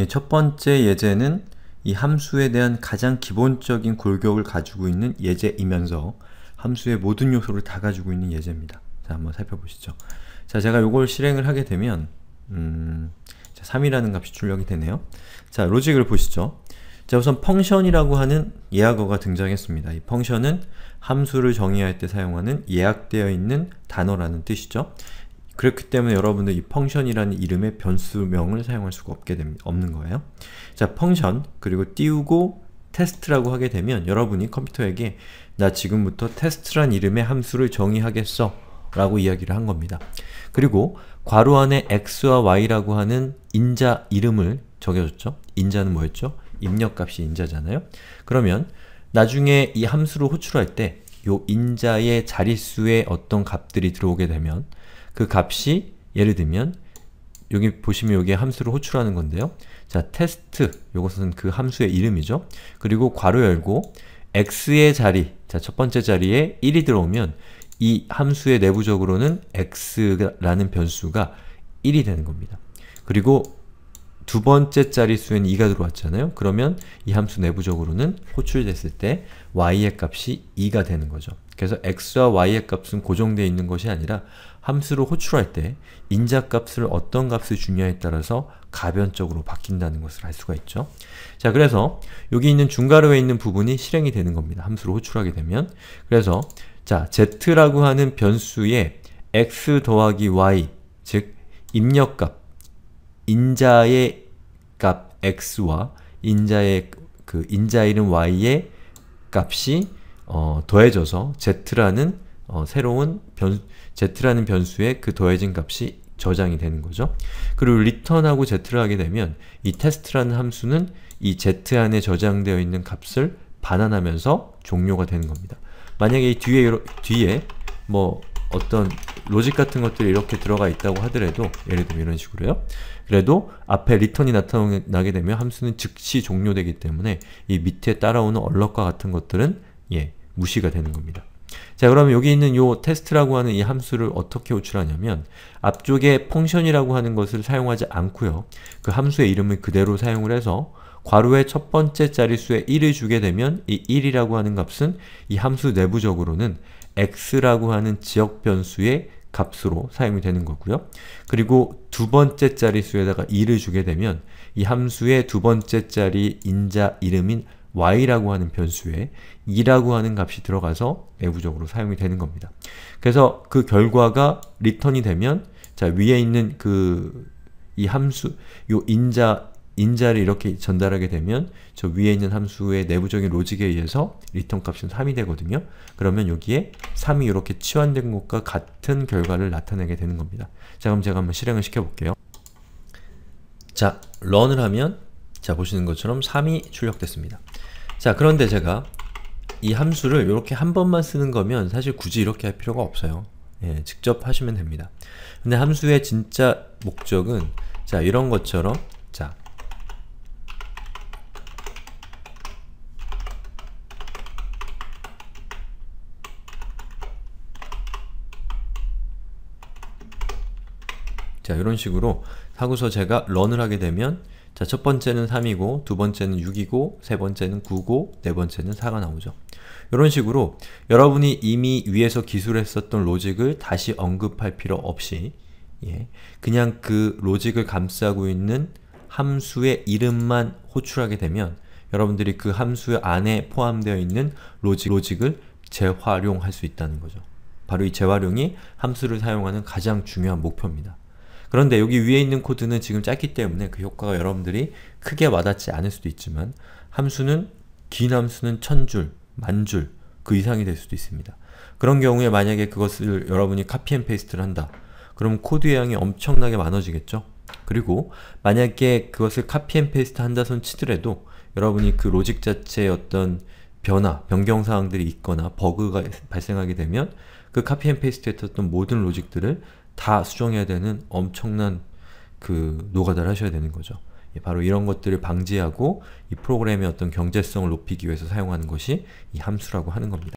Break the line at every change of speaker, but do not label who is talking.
예, 첫 번째 예제는 이 함수에 대한 가장 기본적인 골격을 가지고 있는 예제이면서 함수의 모든 요소를 다 가지고 있는 예제입니다. 자, 한번 살펴보시죠. 자, 제가 이걸 실행을 하게 되면 음, 자, 3이라는 값이 출력이 되네요. 자, 로직을 보시죠. 자, 우선 펑션이라고 하는 예약어가 등장했습니다. 이 펑션은 함수를 정의할 때 사용하는 예약되어 있는 단어라는 뜻이죠. 그렇기 때문에 여러분들 이 펑션이라는 이름의 변수명을 사용할 수가 없게 됩니다. 없는 거예요. 자, 펑션 그리고 띄우고 테스트라고 하게 되면 여러분이 컴퓨터에게 나 지금부터 테스트란 이름의 함수를 정의하겠어 라고 이야기를 한 겁니다. 그리고 괄호 안에 x와 y라고 하는 인자 이름을 적여줬죠. 인자는 뭐였죠? 입력값이 인자잖아요. 그러면 나중에 이 함수를 호출할 때 이 인자의 자릿수에 어떤 값들이 들어오게 되면 그 값이 예를 들면 여기 보시면 여기에 함수를 호출하는 건데요. 자, 테스트 이것은 그 함수의 이름이죠. 그리고 괄호 열고 x의 자리, 자, 첫 번째 자리에 1이 들어오면 이 함수의 내부적으로는 x라는 변수가 1이 되는 겁니다. 그리고 두 번째 자릿수엔 2가 들어왔잖아요. 그러면 이 함수 내부적으로는 호출됐을 때 y의 값이 2가 되는 거죠. 그래서 x와 y의 값은 고정되어 있는 것이 아니라 함수를 호출할 때 인자값을 어떤 값을 주냐에 따라서 가변적으로 바뀐다는 것을 알 수가 있죠. 자, 그래서 여기 있는 중괄호에 있는 부분이 실행이 되는 겁니다. 함수를 호출하게 되면. 그래서 자, z라고 하는 변수에 x 더하기 y, 즉 입력값 인자의 값 x와 인자의 그 인자 이름 y의 값이 어, 더해져서 z라는 어, 새로운 변 z라는 변수에 그 더해진 값이 저장이 되는 거죠. 그리고 return하고 z를 하게 되면 이 test라는 함수는 이 z 안에 저장되어 있는 값을 반환하면서 종료가 되는 겁니다. 만약에 이 뒤에 뒤에 뭐 어떤 로직 같은 것들이 이렇게 들어가 있다고 하더라도 예를 들면 이런 식으로요. 그래도 앞에 리턴이 나타나게 되면 함수는 즉시 종료되기 때문에 이 밑에 따라오는 얼럿과 같은 것들은 예, 무시가 되는 겁니다. 자 그러면 여기 있는 요 테스트라고 하는 이 함수를 어떻게 호출하냐면 앞쪽에 펑션이라고 하는 것을 사용하지 않고요. 그 함수의 이름을 그대로 사용을 해서 괄호의 첫 번째 자릿수에 1을 주게 되면 이 1이라고 하는 값은 이 함수 내부적으로는 x라고 하는 지역 변수의 값으로 사용이 되는 거고요. 그리고 두 번째 자릿수에다가 2를 주게 되면 이 함수의 두 번째 자리 인자 이름인 y라고 하는 변수에 2라고 하는 값이 들어가서 내부적으로 사용이 되는 겁니다. 그래서 그 결과가 return이 되면 자 위에 있는 그 이 함수 요 인자 인자를 이렇게 전달하게 되면 저 위에 있는 함수의 내부적인 로직에 의해서 return 값은 3이 되거든요. 그러면 여기에 3이 이렇게 치환된 것과 같은 결과를 나타내게 되는 겁니다. 자 그럼 제가 한번 실행을 시켜볼게요. 자, 런을 하면 자 보시는 것처럼 3이 출력됐습니다. 자 그런데 제가 이 함수를 이렇게 한 번만 쓰는 거면 사실 굳이 이렇게 할 필요가 없어요. 예, 직접 하시면 됩니다. 근데 함수의 진짜 목적은 자 이런 것처럼 자 자 이런 식으로 하고서 제가 런을 하게 되면 자 첫 번째는 3이고 두 번째는 6이고 세 번째는 9고 네 번째는 4가 나오죠. 이런 식으로 여러분이 이미 위에서 기술했었던 로직을 다시 언급할 필요 없이 예, 그냥 그 로직을 감싸고 있는 함수의 이름만 호출하게 되면 여러분들이 그 함수 안에 포함되어 있는 로직, 로직을 재활용할 수 있다는 거죠. 바로 이 재활용이 함수를 사용하는 가장 중요한 목표입니다. 그런데 여기 위에 있는 코드는 지금 짧기 때문에 그 효과가 여러분들이 크게 와닿지 않을 수도 있지만 함수는 긴 함수는 천줄, 만줄 그 이상이 될 수도 있습니다. 그런 경우에 만약에 그것을 여러분이 copy and paste를 한다. 그럼 코드의 양이 엄청나게 많아지겠죠? 그리고 만약에 그것을 copy and paste 한다 손 치더라도 여러분이 그 logic 자체의 어떤 변화, 변경사항들이 있거나 버그가 발생하게 되면 그 copy and paste 했던 모든 logic들을 다 수정해야 되는 엄청난 그 노가다를 하셔야 되는 거죠. 예, 바로 이런 것들을 방지하고 이 프로그램의 어떤 경제성을 높이기 위해서 사용하는 것이 이 함수라고 하는 겁니다.